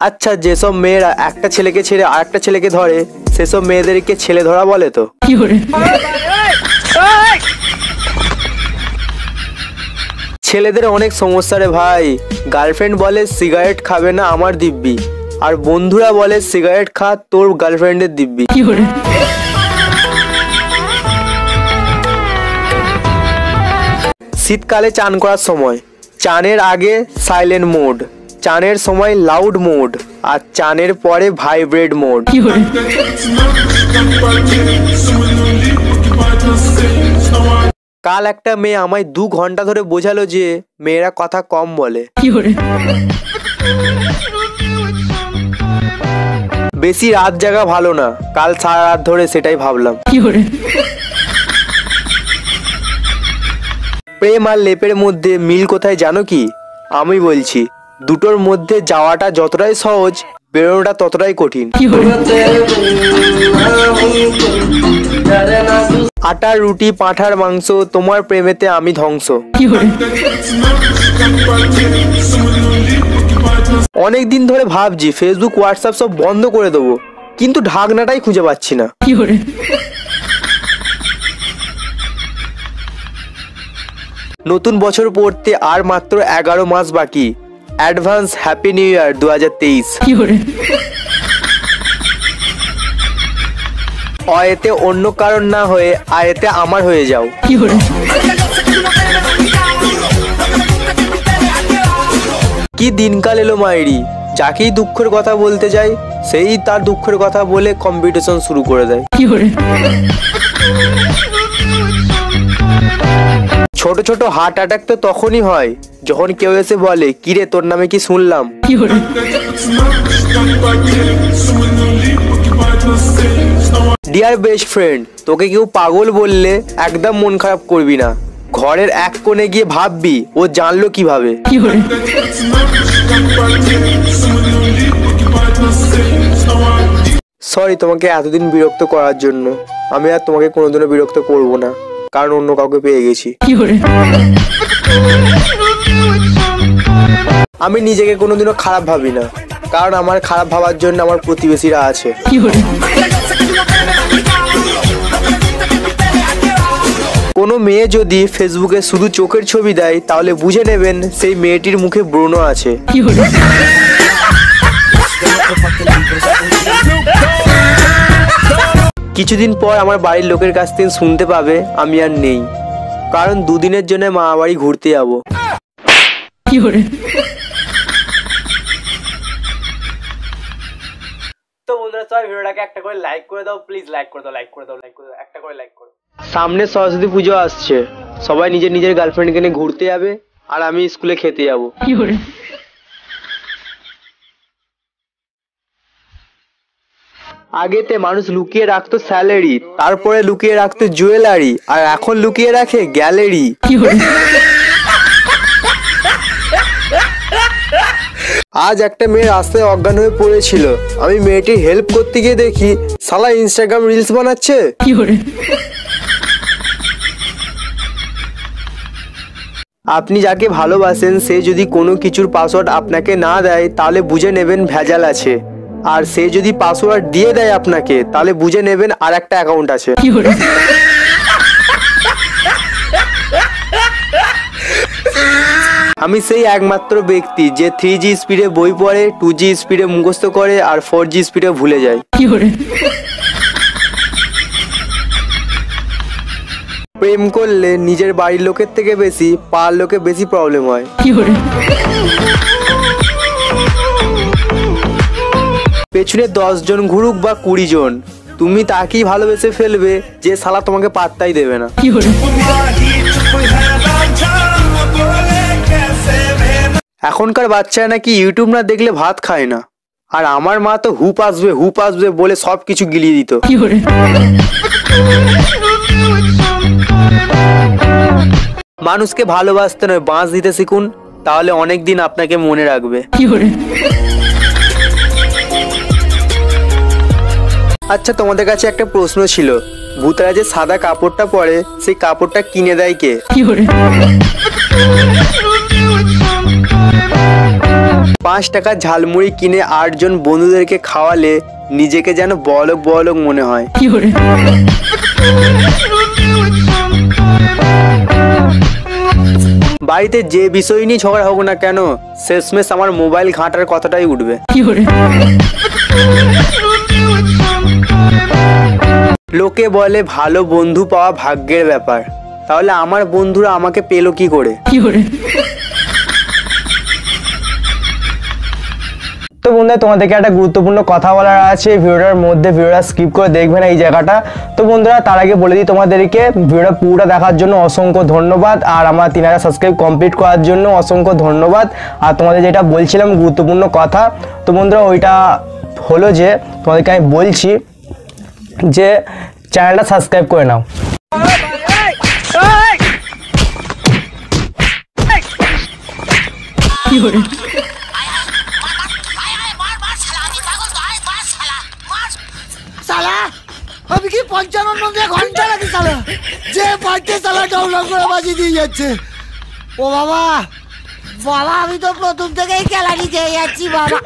আচ্ছা যেসব মেয়েরা একটা ছেলেকে ছেড়ে আরেকটা ছেলেকে ধরে সেসব মেয়েদেরকে ছেলে ধরা বলে তো। ছেলেদের অনেক সমস্যা রে ভাই। গার্লফ্রেন্ড বলে সিগারেট খাবে না আমার দিব্যি। আর বন্ধুরা বলে সিগারেট খা তোর গার্লফ্রেন্ডের দিব্যি। শীতকালে চান করার সময় চানের আগে সাইলেন্ট মোড চানের সময় লাউড মোড আর চানের পরে ভাইব্রেট মোড কাল একটা মেয়ে আমায় দু ঘণ্টা ধরে বোঝালো যে মেয়েরা কথা কম বলে। বেশি রাত জাগা ভালো না, কাল সারা রাত ধরে সেটাই ভাবলাম। প্রেম আর লেপের মধ্যে মিল কোথায় জানো কি? আমি বলছি দুটোর মধ্যে যাওয়াটা যতটাই সহজ, বেরোনোটা ততটাই কঠিন। আটার রুটি, পাঁঠার মাংস, তোমার প্রেমেতে আমি ধ্বংস। অনেক দিন ধরে ভাবছি ফেসবুক হোয়াটসঅ্যাপ সব বন্ধ করে দেবো, কিন্তু ঢাকনাটাই খুঁজে পাচ্ছি না। নতুন বছর পড়তে আর মাত্র এগারো মাস বাকি। অ্যাডভান্স হ্যাপি নিউ ইয়ার দু হাজার তেইশ অয়েতে অন্য কারণ না হয়ে আয়েতে আমার হয়ে যাও। কি দিনকাল এলো মায়েরি যাকেই দুঃখের কথা বলতে যাই সেই তার দুঃখের কথা বলে কম্পিটিশন শুরু করে দেয়। ছোট ছোট হার্ট অ্যাটাক তো তখনই হয়, যখন কেউ এসে বলে, কিরে, তোর নামে কি শুনলাম? ডিয়ার বেস্ট ফ্রেন্ড তোকে কেউ পাগল বললে একদম মন খারাপ করবি না। ঘরের এক কোণে গিয়ে ভাববি, ও জানলো কীভাবে। সরি তোমাকে এতদিন বিরক্ত করার জন্য। আমি আর তোমাকে কোনোদিনও বিরক্ত করব না। কারণ অন্য কাউকে পেয়ে গেছি। আমি নিজেকে কোনোদিনও খারাপ ভাবি না কারণ আমার খারাপ ভাবার জন্য আমার প্রতিবেশীরা আছে। কোনো মেয়ে যদি ফেসবুকে শুধু চোখের ছবি দেয় তাহলে বুঝে নেবেন সেই মেয়েটির মুখে ব্রণ আছে। কিছুদিন পর আমার বাড়ির লোকের কাছ থেকে শুনতে পাবে আমি আর নেই। কারণ দুদিনের জন্য মা বাড়ি ঘুরতে যাব। তো বন্ধুরা সবাই ভিডিওটাকে একটা করে লাইক করে দাও প্লিজ লাইক করে দাও লাইক করে দাও লাইক করে দাও একটা করে লাইক করো। সামনে সরস্বতী পুজো আসছে। সবাই নিজের নিজের গার্লফ্রেন্ডকে নিয়ে ঘুরতে যাবে আর আমি স্কুলে খেতে যাব। আগেতে মানুষ লুকিয়ে রাখতো স্যালারি, তারপরে লুকিয়ে রাখতো জুয়েলারি, আর এখন লুকিয়ে রাখে গ্যালারি। আজ একটা মেয়ে রাস্তায় অজ্ঞান হয়ে পড়েছিল। আমি মেয়েটির হেল্প করতে গিয়ে দেখি সালা ইনস্টাগ্রাম রিলস বানাচ্ছে। আপনি যাকে ভালোবাসেন, সে যদি কোনো কিছুর পাসওয়ার্ড আপনাকে না দেয়, তাহলে বুঝে নেবেন ভেজাল আছে। আর সে যদি পাসওয়ার্ড দিয়ে দেয় আপনাকে তাহলে বুঝে নেবেন আর একটা অ্যাকাউন্ট আছে। আমি সেই একমাত্র ব্যক্তি যে থ্রি জি স্পিডে বই পড়ে টু জি স্পিডে মুখস্থ করে আর ফোর জি স্পিডে ভুলে যায়। প্রেম করলে নিজের বাড়ির লোকের থেকে বেশি পাড়ার লোকে বেশি প্রবলেম হয়। পেছনে জন ঘুরুক বা কুড়ি জন তুমি তাকেই ভালোবেসে ফেলবে যে শালা তোমাকে পাত্তাই দেবে না। এখনকার বাচ্চারা নাকি ইউটিউব না দেখলে ভাত খায় না। আর আমার মা তো হুপ আসবে হুপ আসবে বলে সব কিছু গিলিয়ে দিত। মানুষকে ভালোবাসতে নয় বাঁশ দিতে শিখুন তাহলে অনেকদিন আপনাকে মনে রাখবে। আচ্ছা তোমাদের কাছে একটা প্রশ্ন ছিল। ভূতরা যে সাদা কাপড়টা পরে সেই কাপড়টা কিনে দেয় কে? পাঁচ টাকা ঝালমুড়ি কিনে আটজন বন্ধুদেরকে খাওয়ালে নিজেকে যেন বলক বলক মনে হয়। বাড়িতে যে বিষয় নিয়ে ঝগড়া হোক না কেন শেষমেশ আমার মোবাইল ঘাঁটার কথাটাই উঠবে। লোকে বলে ভালো বন্ধু পাওয়া ভাগ্যের ব্যাপার। তাহলে আমার বন্ধুরা আমাকে পেল কি করে? তো বন্ধুরা তোমাদেরকে একটা গুরুত্বপূর্ণ কথা বলার আছে। ভিডিওটার মধ্যে ভিডিওটা স্কিপ করে দেখবে না এই জায়গাটা। তো বন্ধুরা তার আগে বলে দিই তোমাদেরকে ভিডিওটা পুরোটা দেখার জন্য অসংখ্য ধন্যবাদ। আর আমার তিন হাজার সাবস্ক্রাইব কমপ্লিট করার জন্য অসংখ্য ধন্যবাদ। আর তোমাদের যেটা বলছিলাম গুরুত্বপূর্ণ কথা তো বন্ধুরা ওইটা হলো যে তোমাদেরকে আমি বলছি যে চ্যানেলটা সাবস্ক্রাইব করে নাও। আমি কি পঞ্চান্ন ঘণ্টা যে দিয়ে যাচ্ছে। ও বাবা বাবা, আমি তো প্রথম থেকেই খেলা নিতে যাচ্ছি, বাবা।